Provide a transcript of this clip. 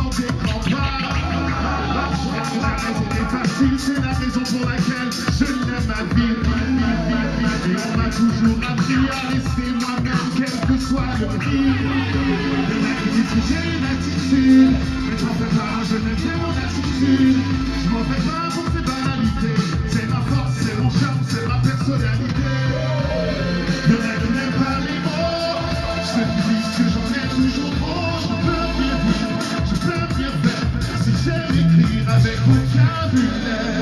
sans des facile, c'est la raison pour laquelle je l'aime ma vie. Et on m'a toujours appris à rester moi-même, quel que soit le prix. J'ai une attitude, mais j'en fais pas, je n'aime pas mon attitude. Je m'en fais pas pour ces banalités, c'est ma force, c'est mon charme, c'est ma personnalité. Qui n'aiment pas les mots, je te dis avec mon carburant.